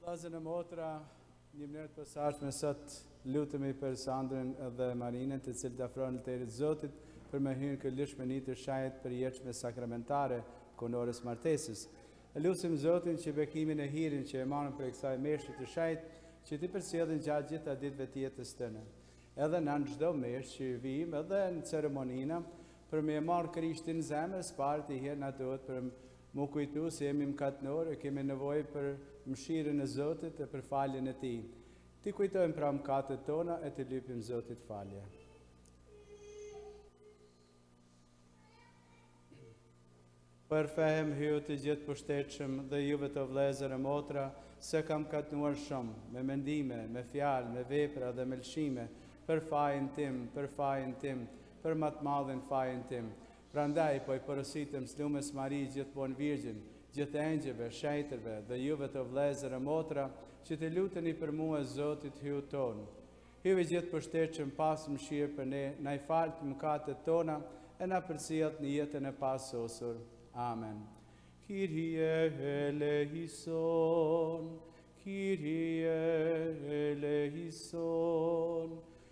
Vllazën e motra, në mnyrë të posaçme sot lutemi per Sandrin dhe Marinen të cilët afrohen elterit të Zotit për me hy në kët lidhshmëni të shejtë përjetshme sakramentare kunorës martesës e lusim Zotin që bekimin e hirin që e marrin prej kësaj meshe të shejtë që t'i përcjellin gjatë gjitha ditëve të jetës tyne edhe na n'çdo meshë që i vijmë edhe në ceremonina për me marrë Krishtin zemër së pari herë na duhet për Me u kujtu se jemi mkatnorë e kemi nevojë për mëshirën e Zotit e për faljen e Tij. T'i kujtojmë pra mkatet tona e t'i lypim Zotit falje. Po i rrëfehem Hyut të gjithëpushtetshëm dhe juve o vëllezër e motra, se kam mkatnuar shumë, me mendime, me fjalë, me vepra dhe me lëshime, për fajin tim, për fajin tim, për ma të madhin fajin tim. Prandaj po i porositem së Lumes Mari gjithmonë Virgjin, gjithë engjëjve, shejtërve dhe juve o vëllezër e motra që të luteni për mua Zotit Hyut tonë. Hyu i gjithëpushtetshëm pastë mëshirë për ne, na i faltë mëkatet tona e na përcjelltë në jetën e pasosur. Amen. Kyrie eleison, Kyrie eleison,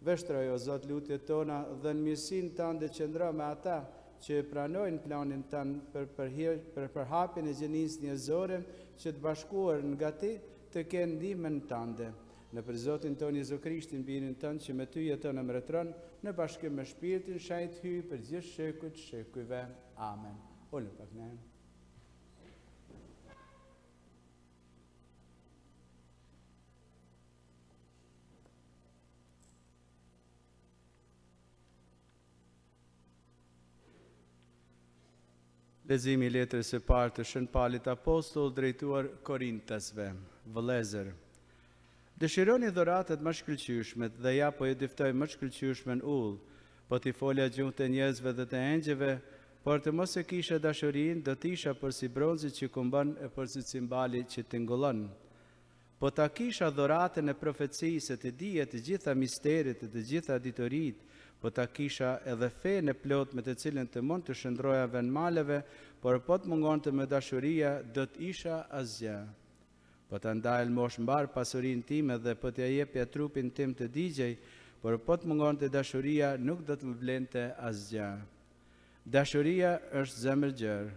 Vështroji o Zot lutjet tona dhe në mirësinë Tande qëndro me ata që e pranojnë planin Tand për për përhapjen e gjenisë njerëzore që të bashkuar nga Ti të kenë ndihmën Tande. Nëpër Zotin tonë Jezu Krishtin Birin Tand që me Ty jeton e mbretëron në bashkim me Shpirtin Shenjtë Hyj për gjithë shekuj të shekujve. Amen. Ulni pak ne. Leximi i letrës së parë të Shën Palit Apostull drejtuar Korintasve. Vëllezër, dëshironi dhuratat më të shkëlqyeshmet dhe ja po ju diftoj më të shkëlqyeshmen udhë, po t'i folja gjuhët e njerëzve dhe të engjëjve, por të mos e kisha dashurinë, do të isha porsi bronzi që kumbon e porsi cimbali që tingullon. Po ta kisha dhuratën e profecisë e t'i dija të gjitha misteret e të gjitha dituritë, po ta kisha edhe fenë e plotë me të cilën të mund t'u shndërroja vend maleve, por po të mungonte dashuria, do të isha asgjë. Po ta ndaja lëmoshë mbarë pasurinë time dhe po ta jepja trupin tim të digjej, por po të mungonte dashuria, nuk do të më vlente asgjë. Dashuria është zemërgjerë,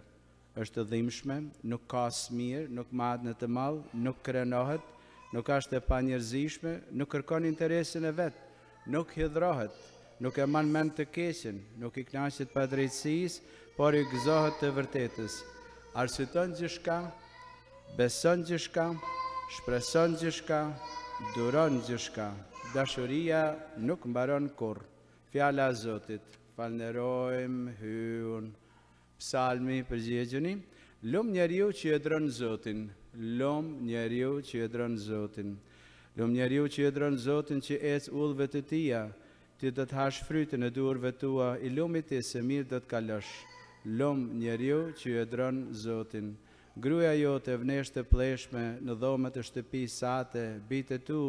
është e dhimshme, nuk ka smirë, nuk mahet në të madh, nuk krenohet, nuk asht e panjerëzishme, nuk kërkon interesin e vet, nuk hidhrohet, nuk e man mend të keqen, nuk i kënaqet padrejtësisë, por i gëzohet të vërtetës. Arsyton gjithçka, beson gjithçka, shpreson gjithçka, duron gjithçka. Dashuria nuk mbaron kurrë. Fjala e Zotit, falnerojmë Hyun! Psalmi, përgjegjeni, Lum njeriu që e dron Zotin, lum njeriu që e dron Zotin. Lum njeriu që e dron Zotin që ec udhëve të tija, ti do të hash frytin e duarve tua, i lumi ti se mirë do të kalosh. Lum njeriu që e dron Zotin. Gruaja jote vneshtë e plleshme në dhomat e shtëpisë sate, bijtë e tu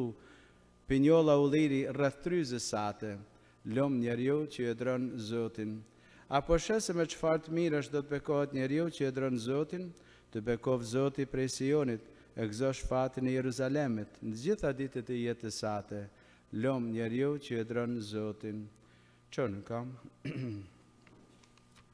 Pinjolla ulliri rreth tryzës sate, lum njeriu që e dron Zotin. A po sheh se me çfarë të mirësh do të bekohet njeriu që e dron Zotin? Të bekoftë Zoti prej Sionit, e gëzosh fatin e Jeruzalemit, në të gjitha ditët e jetës sate, lum njeriu që e dron Zotin. Çon kam.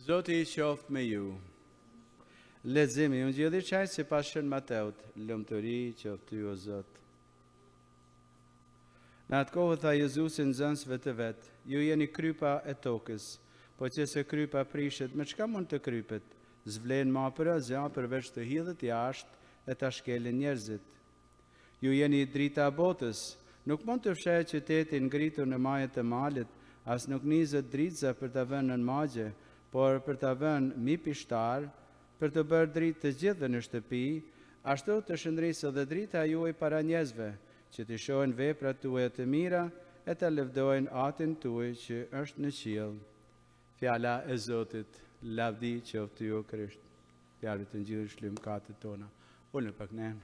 Zoti qoftë me ju. Leximi i Ungjillit shejt sipas Shën Mateut, lumturi qoftë ty, o Zot. Në atë kohë tha Jezusi nxënësve të vet, ju jeni krypa e tokës, po qe se krypa prishet, me çka mund të krypet? S'vlen ma për asgja, përveç të hidhet jashtë e ta shkelin njerëzit. Ju jeni drita e botës. Nuk mund të fshehet qyteti i ngritur në majë të malit, as nuk nizet dritza për ta vënë nën magje, por për ta vënë mi pishtar, për të bërë dritë të gjithëve në shtëpi, ashtu të shndrisë dhe drita e juaj para njerëzve, që t'i shohin veprat tuaja të mira e ta lëvdojnë Atin tuaj që është në qiell. Fjala e Zotit. Lavdi qoftë ty, o Krisht. Fjalët e Ungjillit shly mkatet tona. Ulë pak nen.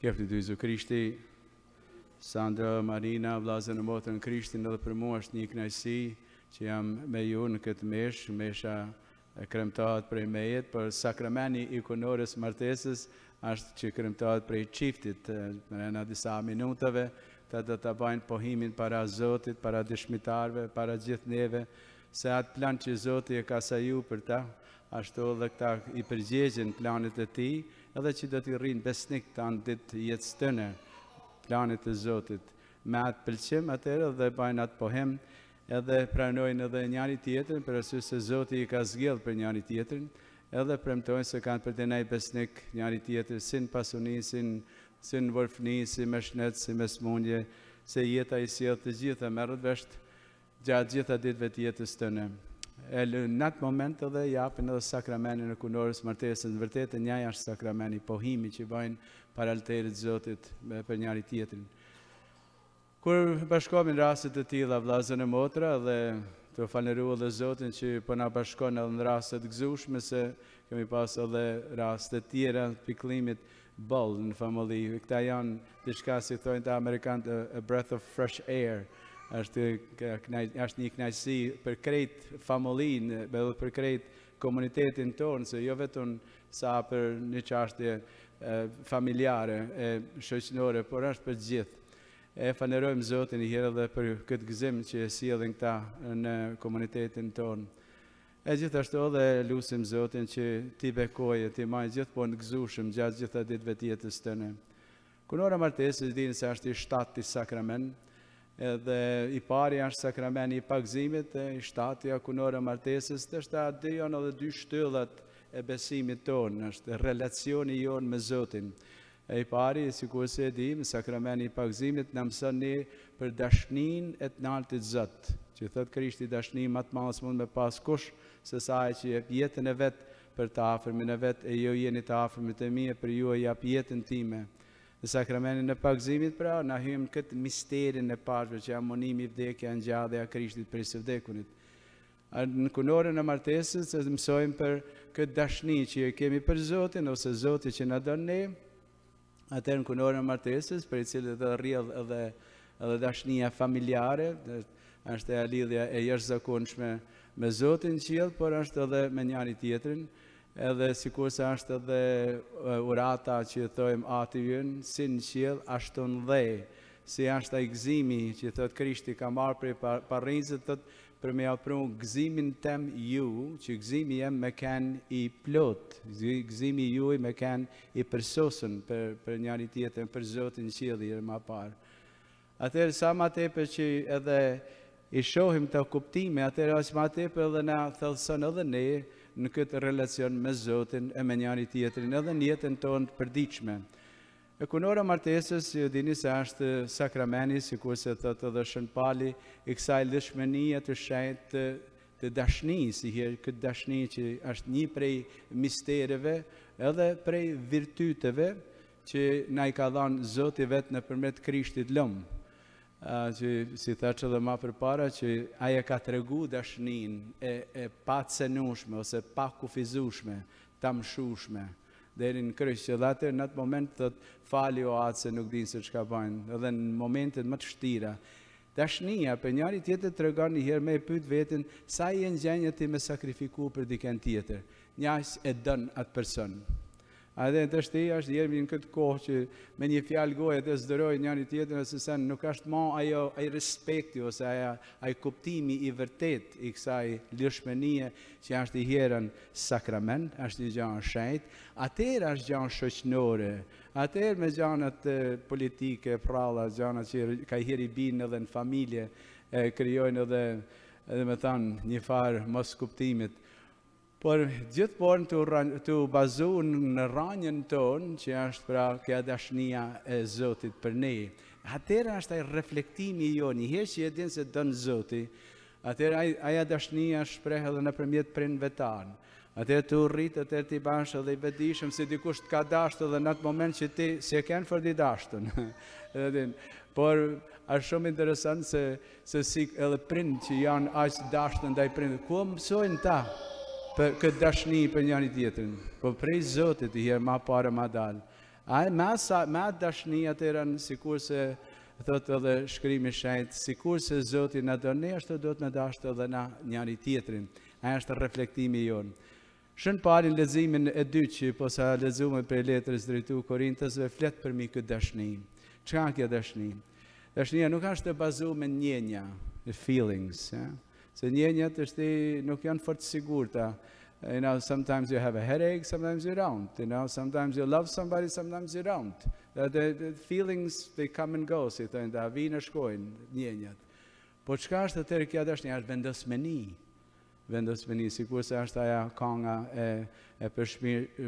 Kjoftë lëvdu Jezu Krishti. Sandro, Marina, vllazën e motra në Krishtin edhe për mua është një kënaqësi që jam me ju në këtë meshë, mesha kremtohet prej mejet, por sakrameni i kunorës martesës është që kremtohet prej çiftit, mrena disa minutave, ata do të bajnë pohimin para Zotit, para dëshmitarve, para gjithë neve, Se atë plan që Zoti e ka saju për ta, ashtu edhe këta i përgjegjen planit të Tij, edhe që do t'i rrinë besnikë tanë ditët e jetës tëne, planit të Zotit. Me atë pëlqim atëherë dhe bajnë atë pohim, edhe pranojnë edhe njani tjetrin, për arsye se Zoti i ka zgjedhë për njari tjetrin, edhe premtojnë se kanë për t'i nejë besnik njani tjetrit, si në pasuni, si në, si në vorfni, si me shnet, si me smundje, se jeta i sjell të gjitha, merret vesht, Gjatë gjitha ditëve të jetës tëne. E n'at moment edhe japin edhe sakramenin e kunorës martesës n'vërtetë njaj asht sakrameni pohimi që bajnë para alterit të Zotit për njari tjetrin kur bashkohemi n'raste të tilla vlazën e motra dhe tu falnderu edhe Zotin që po na bashkon edhe në raste t'gëzushme se kemi pas edhe raste tjera pikllimit Boll në familje, këta janë diçka si thojn amerikanët a breath of fresh air, është është një kënaqësi për krejt familjen, për krejt komunitetin tonë, se jo vetëm sa për një çështje familjare e shoqnore, por është për gjithë. E falnerojmë Zotin njiherë dhe për këtë gëzim që e sjellin këta në komunitetin tonë. E gjithashtu edhe lusim Zotin që t'i bekojë e t'i majë gjithmonë gëzushëm gjatë gjitha ditëve të jetës tëne. Kunora martesës dini se është i shtati sakramen, edhe i pari është sakrameni i pagzimit, e i shtati a kunora martesës, tash këta dy janë edhe dy shtyllat e besimit tonë, është relacioni jonë me Zotin. E i pari, sikurse e dimë, Sakrameni i Pagëzimit na mëson ne për dashninë e të Naltit Zot. Që thotë Krishti, dashni ma të madhe s'mund me pas kush, se sa ai që jep jetën e vet për të afërmin e vet, e ju jeni të afërmit e mi e për ju e jap jetën time. Në Sakramenin e Pagëzimit, pra, na hyjmë në këtë misterin e Pashkëve, që a munimi, vdekja, ngjallja e Krishtit prej së vdekunit. Në kunorën e martesës e mësojmë për këtë dashni që e kemi për Zotin, ose Zoti që na don ne, atëherë në kunorën e martesës, prej cilës rrjedh edhe, edhe dashnia familjare, është e lidhja e jashtëzakonshme me Zotin n'qiell, por është edhe me njani tjetrin, edhe sikurse është edhe urata që e thojmë Ati ynë, si në qiell, ashtu në dhe, si është ai gzimi që thotë Krishti ka marrë prej parrizit, thotë, Për me jua pru gëzimin tem ju, që gëzimi jem me kenë i plotë, gëzimi juaj me kenë i përsosun për, për njari tjetrin, për Zotin në qiell e ma parë. Atëherë sa ma tepër që edhe i shohim këto kuptime, atëherë aq ma tepër edhe na thellëson edhe ne në këtë relacion me Zotin e me njari tjetrin edhe në jetën tonë të përditshme. E kunora e martesës ju dini se është sakrameni sikurse thotë edhe Shën Pali i kësaj lidhshmënie të shenjtë të dashnisë, njiherë këtë dashni që është një prej mistereve edhe prej virtyteve që na i ka dhënë Zoti vetë nëpërmjet Krishtit lëmë. Që si thash edhe më përpara që ai e ka tregu dashninë e e pacenueshme ose pakufizueshme, ta mshushme. deri në kryq dhe atë në atë moment thotë fali o atë se nuk dinë se çka bëjnë edhe në momentet më të vështira dashnia për njëri-tjetrin tregon një herë me e pyet veten sa je në gjendje ti me sakrifiku për dikën tjetër njaq e don atë person A edhe vështirë është jemi në këtë kohë që me një fjalë goje të zdërojë njëri tjetër ose sen nuk është ma ajo ai respekti ose ajo ai kuptimi i vërtetë i kësaj lidhshmënie që është njiherën sakrament, është një gja e shenjtë, atëherë është gja shoqnore, atëherë me gjanat politike, pralla, gjanat që kanjiherë i binë edhe në familje, e krijojnë edhe, domethanë, një farë moskuptimit. Por gjith, porën tu, tu u bazu në rranjën tonë, që është pra kja dashnia e Zotit për ne. Atëherë është ai reflektimi jonë, një herë që e din se të don Zoti, Atëherë ai, aja dashni shprehet edhe nëpërmjet prindve tanë. Atëherë tu u rrit, atëherë ti bahesh edhe i vetëdijshëm se dikush të ka dashtë edhe në atë moment që ti s'e ken fort i dashtun. Por është shumë interesant se se si edhe prind që janë aq të dashtun ndaj prindve. Ku mësojnë ta për këtë dashni për njëri tjetrin? Po prej Zotit, njiherë ma parë ma dalë. Ai me asa me atë dashni atëherën sikurse thotë edhe shkrimi i shenjtë, sikurse Zoti na do ne ashtu do ta dashtë edhe na njëri tjetrin. Ai është reflektimi i jonë. Shën Pali n' leximin e dytë që posa lexume prej letrës drejtu Korintasve flet përmi këtë dashni. Çka kjo dashni? Dashnia nuk është e bazuar në ndjenja, feelings, eh? Se ndjenjat është nuk janë fort të sigurta. You know, sometimes you have a headache, sometimes you don't. You know, sometimes you love somebody, sometimes you don't. The, the, the feelings, they come and go, si thonë, dhe vinë e shkojnë ndjenjat. Po çka është atëherë kja dashni, është vendosmeni. Vendosmëni, sikurse është aja kanga e, e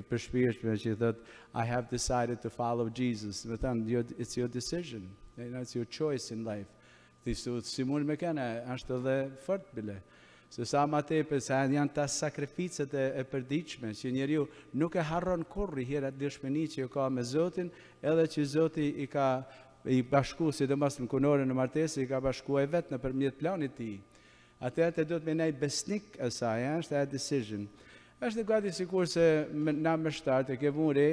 përshpirëshme që thotë, I have decided to follow Jesus. Domethanë, it's your decision. You know, it's your choice in life. Vështirë si mund me kene, është edhe fort bile. Se sa ma tepër, sa janë ta sakrificet e, e përditshme, që njeriu nuk e harron kurrnjiherë atë dëshmëni që e ka me Zotin, edhe që Zoti i ka bashku, sidomos në kunorë, në martesë, i ka bashku ai vetë nëpërmjet planit tij. Atëherë të duhet me ndejt besnik e saj ajo është ajo decision. Është gati sikurse na meshtarët e ke vënë re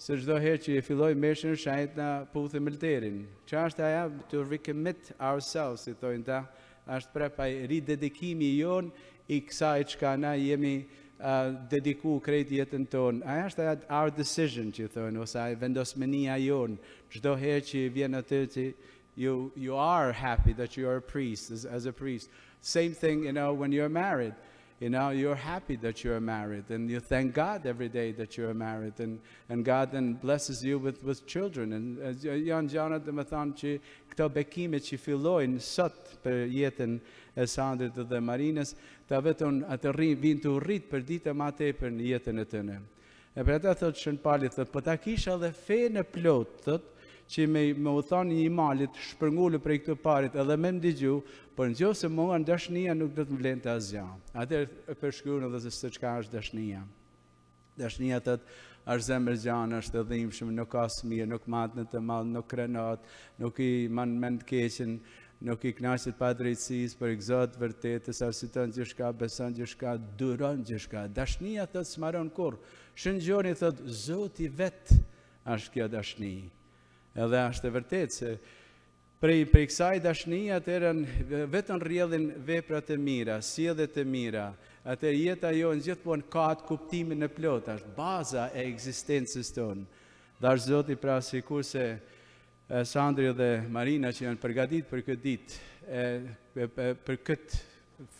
se çdo herë që e fillojmë meshën shejt na puthim lterin. Ç'është ajo to recommit ourselves si thonë ta, është prap ai ridedikimi jon i kësaj çka na jemi dediku krejt jetën tonë. Ajo është ajo our decision që thonë ose ai vendosmënia jonë çdo herë që vjen atë që You you are happy that you are a priest as as a priest. Same thing, you know, when you're married. You know, you're happy that you're married and you thank God every day that you're married and and God then blesses you with with children and as uh, janë gjëra domethanë që këto bekime që fillojnë sot për jetën e Sandrit dhe Marinës, ta vetëm ato rrinë vijnë tu rrit për ditë më tepër në jetën e tyre. E për atë thot Shën Pali thot, po ta kisha dhe fenë e plotë thot, që me, me i thanë një malit shpërngulu prej këtu parit edhe me ndigju, por në qoftë se mungon dashnia nuk do të vlente asgja. Atër e përshkrun dhe se çka është dashnia. Dashnia thot është zemërgjanë, është e dhimshme, nuk ka smirë, nuk mbahet në të madh, nuk krenohet, nuk e man mend të keqen, Nuk i knaqet padrejtësisë, por i gëzohet vërtetës, arsyton gjithçka, beson gjithçka, duron gjithçka. Dashnia thot s'maron kurr. Shën Gjoni thot Zoti vet është kjo dashni. Edhe është e vërtetë se prej prej kësaj dashni atëherë vetëm rrjedhin veprat e mira, sjelljet e mira. Atëherë jeta jonë gjithmonë ka atë kuptimin e plotë, është baza e ekzistencës tonë. Dhashtë Zoti pra sikurse Sandri dhe Marina që janë përgatit për këtë dit e për këtë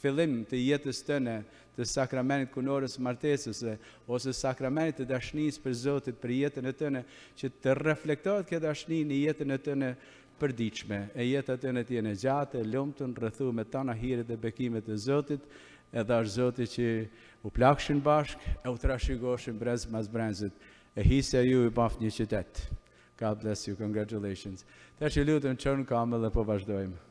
fillim të jetës tëne të sakramentit kunorës martesës ose sakramentit të dashnis prej Zotit për jetën e tëne që të reflektohet kjo dashni në jetën e tëne përditshme e jeta tëne t'jenë e gjatë, e lumtun, rrethu me tana hiret dhe bekimet e Zotit, e dhashtë Zoti që u plakshin bashk, e u trashigoshin brez mas brezit, e hisja ju u baftë një qytet. God bless you, congratulations. Tash ju lutem çohuni n'kamë dhe po vazhdojmë.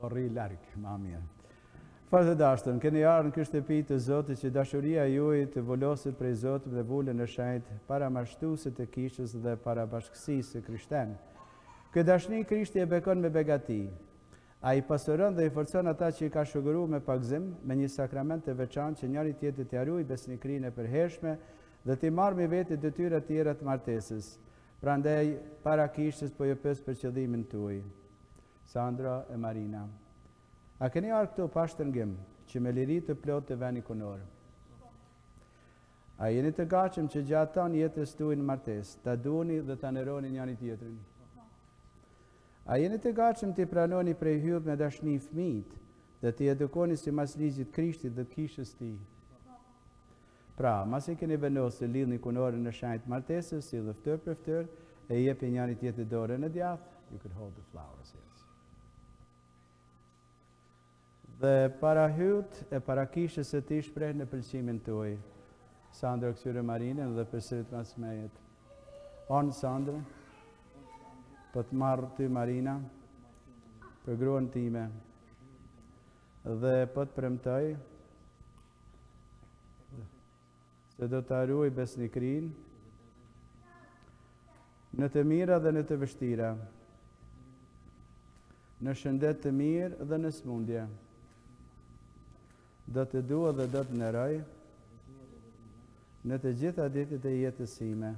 O rri larg, ma mirë. Fort të dashtun, keni ardh në këtë shtëpi të Zotit që dashuria juaj të vuloset prej Zotit me vulën e shenjtë para mbarështuesit të kishës dhe para bashkësisë së krishtenë. Këtë dashni Krishti e bekon me begati. Ai i pasuron dhe i forcon ata që i ka shuguru me pagëzim, me një sakrament të veçantë që njëri-tjetrit t'ia ruajnë besnikërinë e përhershme dhe t'i marrin mbi veti detyrat tjera të martesës. Prandaj, para kishës po ju pyes për qëllimin tuaj. Sandro e Marina. A keni ardh këtu pa shtrëngim, që me liri të plotë të veni kunorë? A jeni të gatshëm që gjatë tanë jetës tuaj në martesë, ta duani dhe ta nderoni njani-tjetrin? A jeni të gatshëm t'i pranoni prej Hyjit me dashni fëmijët dhe t'i edukoni simas ligjit të Krishtit dhe kishës tij? Pra, masi keni vendos të lidhni kunorën e shenjtë të martesës, silluni ftyrë për ftyrë, e jepni njëri-tjetrit dorën e djathtë, you could hold the flowers, yes. Dhe para Hyjit e para kishës së tij shprehni pëlqimin tuaj. Sandro, kqyre Marinën dhe përsërit mas mejet. Unë Sandro, po të marr ty Marina, për gruan time, dhe po të premtoj, se do ta ruaj besnikërinë në të mira dhe në të vështira, në shëndet të mirë dhe në smundje. Do të dua dhe do të neroj në të gjitha ditët e jetës sime.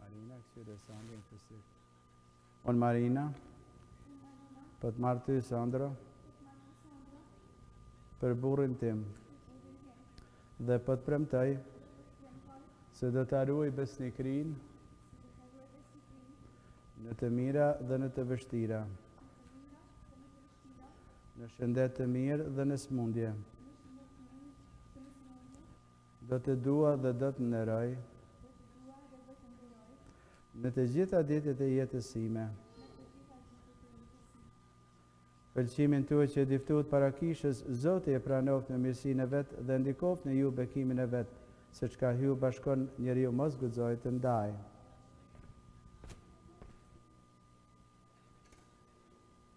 Marina, kqyre Sandron të sikë. Unë Marina, po të marr ty, Sandro, për burrin tim, dhe po të premtoj, se do ta ruaj besnikrinë, në të mira dhe në të vështira, në shëndet të mirë dhe në smundje, Do të dua dhe do të nderoj. Do të dua dhe do të nderoj. Në të gjitha ditët e jetës sime. Në të gjitha ditët e jetës sime. Pëlqimin tuaj që diftuat para kishës, Zoti e pranoftë me mirësinë e vet dhe e dikoftë në ju bekimin e vet, se çka Hyji bashkon njeriu mos guxojë ta ndajë.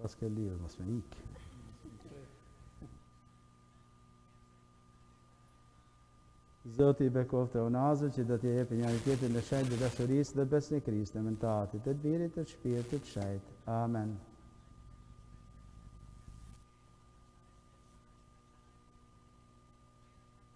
Pas ke lirë, mos me ikë. Zoti i bekoftë unazat që do t'i jepni njani-tjetrit në shej të dashurisë dhe besnikërisë, në emën t'Atit, të Birit, të Shpirtit Shejt. Amen.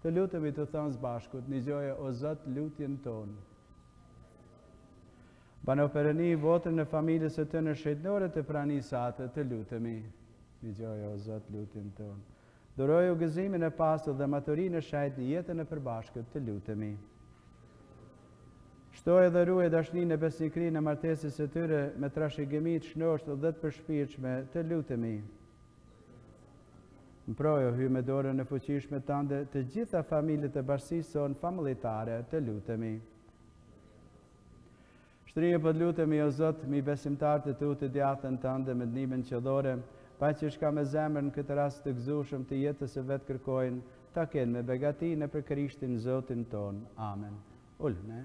Të lutemi tu thonë së bashkut nigjoje o Zot lutjen tonë. Bane o Perëni votrën e familjes së tyne shejtnore të pranisë sate të lutemi. Nigjoje o Zot lutjen tonë. Dhuroju gëzimin e pastër dhe maturin e shejt në jetën e përbashkët të lutemi. Shtoje dhe ruaje dashninë e besnikrinë e martesës së tyre me trashëgimi të shnoshtë dhe të përshpirtshme të lutemi. Mproji o Hyj me dorën e fuqishme tande të gjitha familjet e bashkësisë sonë famullitare të lutemi. Shtrije po të lutemi o Zot mi besimtarët tu të djathtën tande me ndihmën qiellore, pa që çka me zemër në këtë rast të gëzueshëm të jetës së vet kërkojnë, ta kenë me begati nëpër Krishtin Zotin tonë. Amen. Uluni.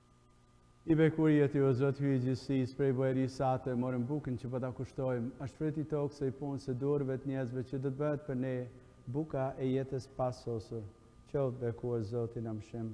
I bekuri je ti o zot hyj i gjithësisë prej bujarisë sate morëm bukën që po ta kushtojmë është fryt i tokës e i punës së duarve të njerëzve që do të bëhet për ne buka e jetës së pasosur qoftë bekuar zoti në amshim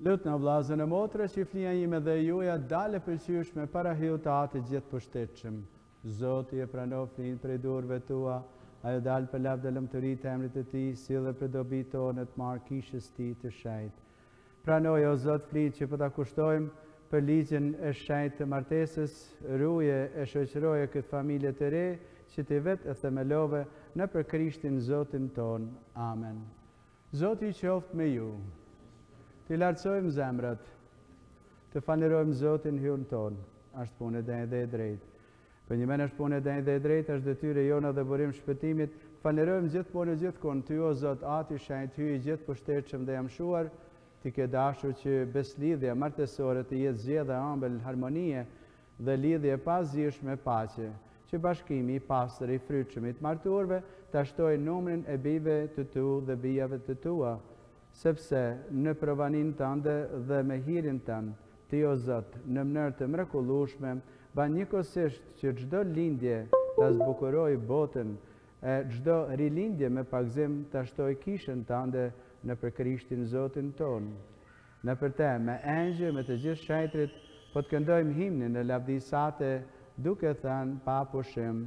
Lutnu vllazën e motra që flija ime dhe juja t'dalë e pëlqyeshme para Hyut Atit të gjithëpushtetshëm. Zoti e pranoftë flinë prej duarve tua, ajo daltë për lavd e lumturi të emrit të tij, si dhe për dobi tonë e të mbarë kishës tij të shenjtë. Pranoji o Zot flitë që po ta kushtojmë për ligjin e shenjtë të martesës, ruje e shoqëroje këtë familje të re që ti vetë e themelove, nëpër Krishtin Zotin tonë. Amen. Zoti qoftë me ju. T'i lartësojmë zemrat. Të falnerojmë Zotin hyun tonë. Ashtë punë e denjë dhe e drejtë. Përnjëmend është punë e denjë dhe e drejtë, është detyrë e jona dhe burim shpëtimi t'falënderojmë gjithmonë e gjithkund Ty, o Zot, Atë i Shenjtë, Hyj i gjithëpushtetshëm dhe i amshuar, Ti ke dashur që beslidhja martesore të jetë zgjedhë e ëmbël harmonie dhe lidhje e pazgjidhshme paqe, që bashkimi i pastër i frytshëm i të martuarve ta shtojë numrin e bijve të Tu dhe bijave të Tua, Sepse në provaninë tande dhe me hirin tand, ti o Zot, në mënyrë të mrekullueshme, ban njëkohësisht që çdo lindje ta zbukurojë botën e çdo rilindje me pagëzim ta shtojë kishën tande nëpër Krishtin Zotin tonë. Nëpër te, me engjëj e me të gjithë shejtrit, po të këndojmë himnin e lavdisë sate, duke thënë pa pushim.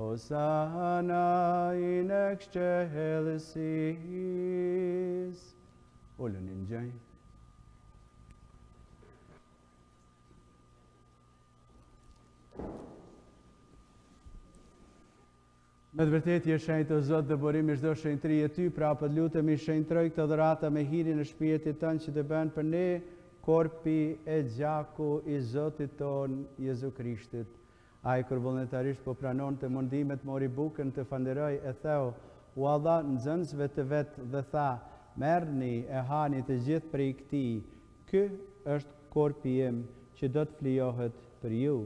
Hosana in excelsis. Olha, ninjai. Me të vërtetë je i shenjtë o Zot dhe burimi i çdo shenjtërie ti, pra po të lutemi shenjtëroji këto dhurata me hirin e shpirtit tënd që të bëhen për ne korpi e gjaku i Zotit tonë Jezu Krishtit. Ai kur vullnetarisht po pranonte mundimet mori bukën të falënderoi e theu ua dha nxënësve të vet dhe tha merrni e hani të gjithë prej këtij ky është korpi im që do të flijohet për ju.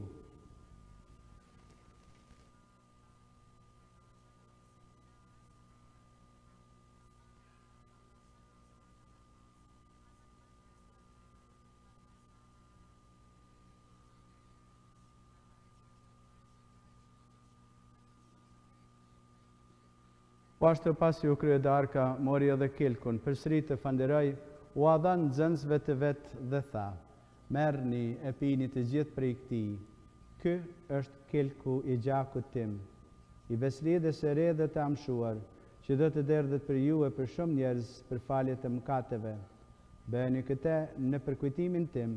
Po ashtu pasi u krye darka, mori edhe kelkun, përsëri të falënderoi, ua dha nxënësve të vet dhe tha, Merrni e pini të gjithë prej këtij. Ky është kelku i gjakut tim, i besëlidhjes së re dhe të amshuar, që do të derdhet për ju e për shumë njerëz për falje të mëkateve. Bëjeni këtë në përkujtimin tim.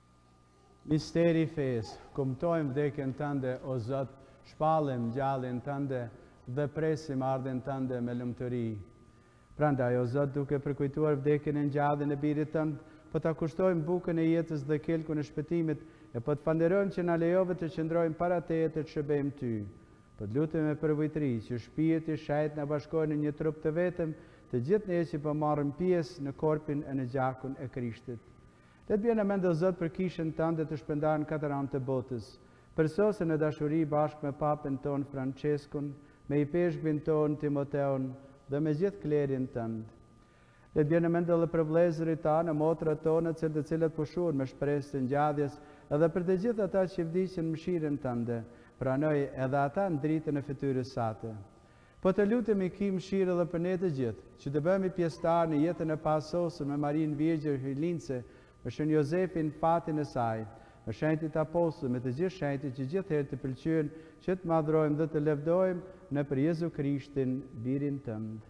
Misteri i fesë, Kumtojmë vdekjen tënde, o Zot, shpallim ngjalljen tënde dhe presim ardhjen tënde me lumturi. Prandaj, o Zot, duke përkujtuar vdekjen e ngjalljen e Birit tënd, po ta kushtojmë bukën e jetës dhe kelkun e shpëtimit e po të falënderojmë që na lejove të qëndrojmë para teje e të të shërbejmë ty. Po të lutemi me përvujtëri, që shpirti i shenjtë të na bashkojë në një trup të vetëm, të gjithë ne që po marrim pjesë në korpin e në gjakun e Krishtit. Le të bjerë në mend o Zot për kishën tënde të shpërndarë në katër anët e botës. Përsose në dashuri bashkë me Papën tonë Françeskun, me Ipeshkvin tonë Timoteun dhe me gjithë klerin tënd. Le të bjerë në mend edhe për vëllezërit tanë motrat tona cel të cilët pushuan me shpresë të ngjalljes edhe për të gjithë ata që vdiqën në mëshirën tënde. Pranoji edhe ata në dritën e fytyrës sate. Po të lutemi ki mëshirë edhe për ne të gjithë, që të bëhemi pjesëtarë në jetën e pasosur me Marinë Virgjër Hyjlindëse, me Shën Jozefin, fatin e saj, me Shenjtit Apostuj, me të gjithë Shenjtit që gjithëherë të pëlqyen që të të madhërojmë dhe të lëvdojmë nëpër Jezu Krishtin, Birin tënd.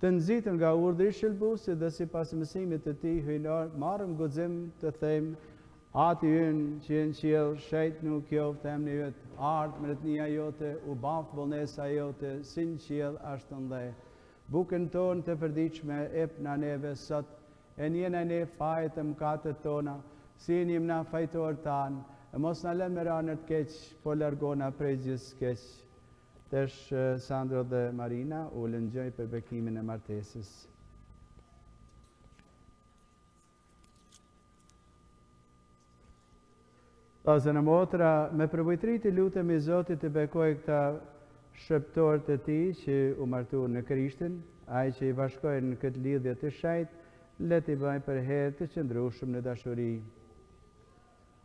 Të nxitur nga urdhri i Shëlbusit dhe sipas mësimit të tij hyjnor, marrëm guxim të thejmë Ati ynë që je në qiell, shejtnue kjoftë emni yt, ardhtë mbretnia jote, u baftë vullnesa jote, si në qiell ashtu n'dhe. Bukën tonë të përditshme epna neve sot, e ndjena ne fajet e mëkatet tona, si i ndijmë na fajtorët tanë, e mos na len me ra në të keq, por largona prej gjithë së keq. Tesh Sandro dhe Marina ulen n'gjuj për bekimin e martesës. Vllazën e motra, me përvujtëri t'i lutemi Zotit të bekojë këta shërbëtorë të tij që u martun në Krishtin, ai që i bashkoi në këtë lidhje të shejtë, le t'i bëjë përherë të qëndrueshëm në dashuri.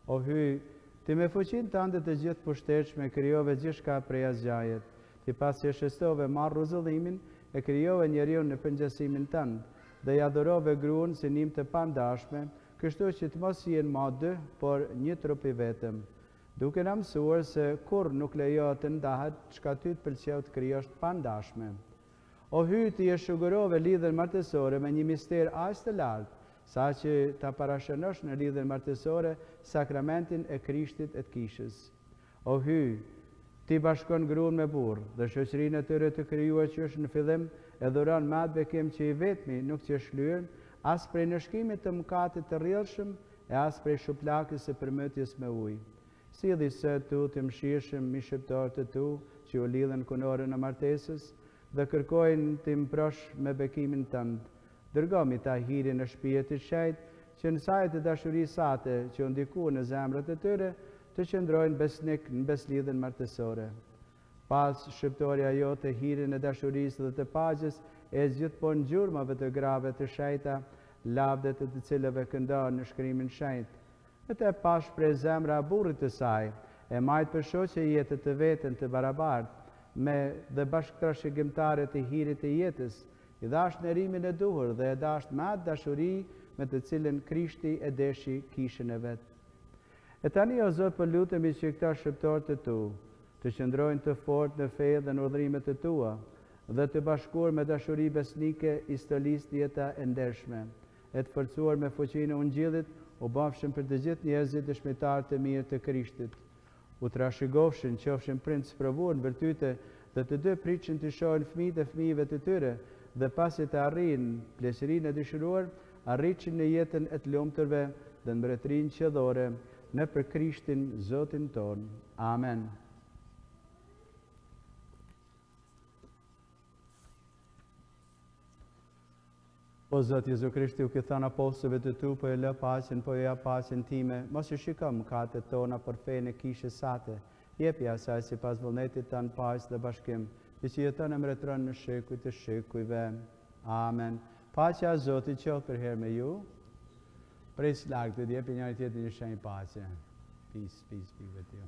O Hyj, ti me fuqinë tënde të gjithëpushtetshme krijove gjithçka prej asgjajet. Ti pasi e shestove mbarë rruzëllimin, e krijove njeriun në përngjasimin tënd, dhe ia dhurove gruan si ndihmë të pandashme, kështu që të mos jenë ma dy, por një trup i vetëm. Duke na mësuar se kurrë nuk lejohet të ndahet çka ty të pëlqeu të krijosh të pandashme. O Hy ti e shugurove lidhjen martesore me një mister aq të lartë, saqë ta parashënosh në lidhjen martesore sakramentin e Krishtit e të Kishës. O Hy, ti bashkon gruan me burrë, dhe shoqërinë e tyre të krijuar qysh në fillim e dhuron me atë bekim që i vetmi nuk qe shlyer as prej ndëshkimit të mëkatit të rrjedhshëm e as prej shuplakës së përmbytjes me ujë. Sielli sytë e tu të mëshirshëm mbi shërbëtorë të tu që u lidhën në kunorën e martesës dhe kërkojnë t'i mbrosh me bekimin tënd. Dërgo mbi ta hirin e Shpirtit Shenjtë që në sajë të dashurisë sate që u ndikua në zemrat e tyre të qëndrojnë besnikë në besëlidhjen martesore. Pastë shërbëtorja jote hirin e dashurisë dhe të paqes ectë gjithmonë gjurmave të grave të shejta lavdet e të cilave këndohen në shkrimin shenjtë Në të pastë prej zemra e burrit të saj, e mbajtë për shoqe jete të vetën të barabartë me të dhe bashkëtrashëgimtare të hirit të jetës, i dhashtë nderimin e duhur dhe e dashtë me atë dashuri me të cilën Krishti e deshi kishën e vet. E tani o Zot po lutemi që këta shërbëtorë të tu, të qëndrojnë të fortë në fe dhe në urdhërimet e tua, dhe të bashkuar me dashuri besnike i stolistë jeta e ndershme. e të forcuar me fuqinë e Ungjillit, u bafshin për të gjithë njerëzit dëshmitarë të mirë të Krishtit. U trashëgofshin, qofshin prindë të sprovuar në virtyte, dhe të dy pritshin të shohin fëmijët e fëmijëve të tyre, dhe pasi të arrijnë pleqërinë e dëshiruar, arritshin në jetën e të lumturve dhe në mbretërinë qiellore, nëpër Krishtin Zotin tonë. Amen. O Zoti Jezu Krisht ti u ke thënë Apostujve të tu po jua lë paqen po jua jap paqen time mos i shiko mëkatet tona por fenë e kishës sate jepi asaj sipas vullnetit tënd paqë dhe bashkim ti që jeton e mbretëron në shekuj të shekujve Amen Paqja e Zotit qoftë përherë me ju Prej së largut jepini njëri-tjetrit një shenjë paqe Peace, peace be with you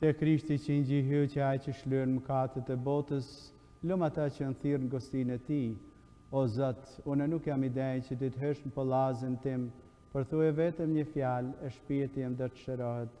Qe Krishti që Qengji i Hyjit qe Ai që shlyen mëkatet e botës, lum ata që janë thirrë në gostinë e Tij. O Zot, unë nuk jam i denjë që Ti të hysh në pëllazin tim, por thuaj vetëm një fjalë, e shpirti im do të shërohet.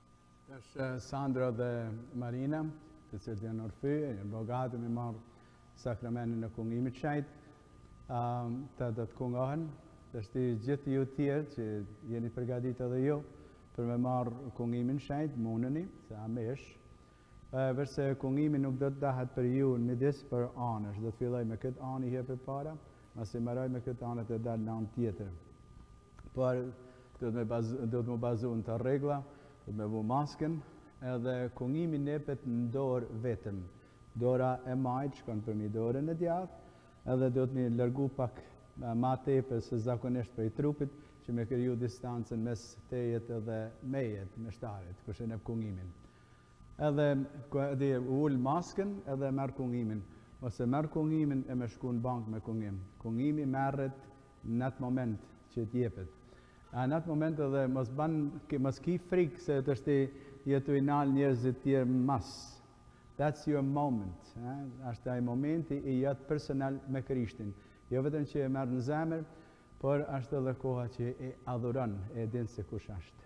Është Sandra dhe Marina, të cilët janë orfi, janë ba gati me marrë sakramentin e kungimit shejt, ata do të kungohen, tashti gjithë ju tjerë që jeni përgatit edhe ju, për me marrë kungimin shejt, muneni, se amesh, Veçse kungimi nuk do të dahet prej midis, por anësh, do të filloj me këtë anë një herë para, masi mbaroj me këtë anë të dal në anën tjetër. Por duhet me baz, duhet me u bazu në ato rregulla, duhet me vu maskën, edhe kungimi nepet në dorë vetëm. Dora e majtë shkon përmi dorën e djathtë, edhe duhet me e largu pak ma tepër se zakonisht prej trupit, që me kriju distancën mes tejet edhe mejet, meshtarit, kështu nepet kungimi. Edhe ti e ul maskën edhe e merr kungimin. Mos e merr kungimin e me shku në bankë me kungim. Kungimi merret n'atë moment që t'jepet. A n'atë moment edhe mos ban mos ki frikë se tash ti je tu i nalë njerëzit tjerë mas. That's your moment, ë? Ashtë ai momenti i jot personal me Krishtin. Jo vetëm që e merr në zemër, por ashtë edhe koha që e adhuron, e din se kush ashtë.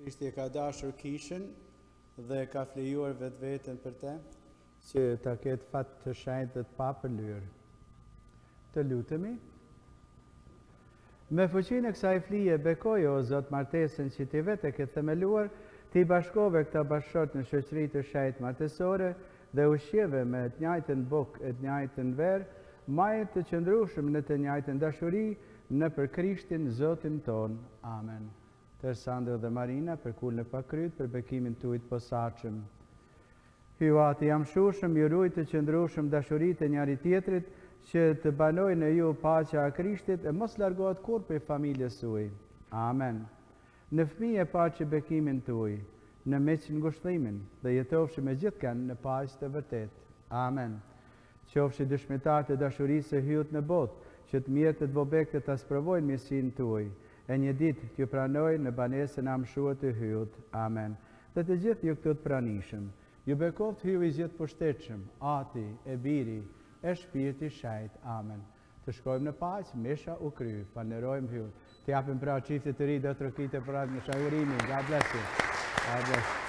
Krishti e ka dashur kishën dhe e ka flejuar vetveten për të, që ta ketë nuse të shenjtë dhe të papërlyer. Të lutemi. Me fuqinë e kësaj flije bekoje o Zot martesën që ti vetë e ke themeluar, ti bashkove këta bashkëshortë në shoqëri të shenjtë martesore, dhe ushqeve me të njajtën bukë e të njajtën verë, mbaji të qëndrueshëm në të njajtën dashuri, nëpër Krishtin Zotin tonë. Amen. Tash Sandro dhe Marina, përkulni pak kryet, për bekimin tuj të posaçëm. Hyji Atë i amshueshëm, ju rujtë të qëndrueshëm në dashuri të njërit-tjetrit, që të banojë në ju paqja e Krishtit e mos largohet kurrë prej familjes suj. Amen. Në fëmijë paçi bekimin tuj, në miq ngushëllimin, dhe jetofshi me gjithkënd në paqë të vërtetë. Amen. Qofshi dëshmitarë të dashurisë së Hyjut në botë, që të mjerët e vobektët ta sprovojnë mirësinë tuaj, e një ditë t'ju pranojnë në banesën e amshuar të Hyjut. Amen. Dhe të gjithë ju këtu të pranishëm. Ju bekoftë Hyji i Gjithëpushtetshëm, Ati, e Biri, e Shpirti Shenjt. Amen. Të shkojmë në paqë, Mesha u kry, falënderojmë Hyjin. T'i japim pra çiftit të ri duartrokitje përshëndetje urimi. God bless you. God bless.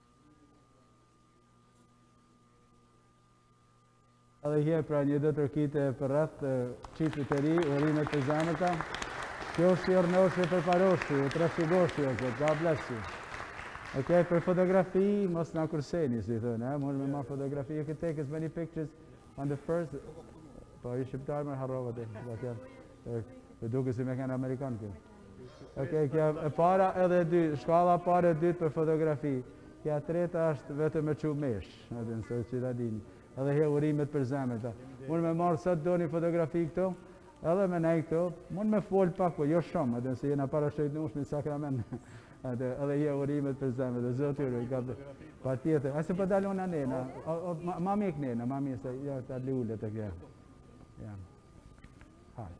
Edhe një herë pra një duartrokitje për çiftit të ri, urimet të përzemërta. Kjo është, jetofshi e përparofshi, u trashëgofshi, ok, God bless you. Ok, për fotografi, mos kurseni, si thënë, eh? mund me marrë fotografi, you can take as many pictures on the first... Po, jeni shqiptarë, harrova, dhe tjerë, dukeni si me kenë amerikanë këtu. Ok, kjo e para edhe e dyta, shkalla e parë e dytë për fotografi. Kjo e treta është vetëm me çu meshë, në mënyrë që ta dini. Edhe një herë urimet e përzemërta. Mund me marrë sa doni fotografi këtu, edhe me nejt këtu, mund me folë pak, po jo shumë, sepse jena para të Shenjtnueshmit Sakrament. Edhe, edhe një herë urimet e përzemërta, Zoti ju ruejt, ka për... Patjetër, a se po dalë unë anena, ma mik nena, ma mik se, ja, ta li ullë të kja. Ja. Hajë.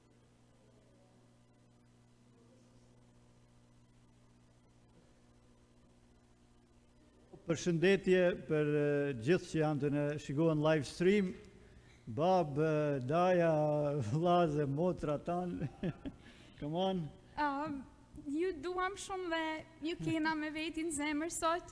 Përshëndetje për të gjithë që janë tu na shikuar në live stream, babë, daja, vllazën, motra, tanë, come on. Um, ju duam shumë dhe ju kena me veti në zemër sot,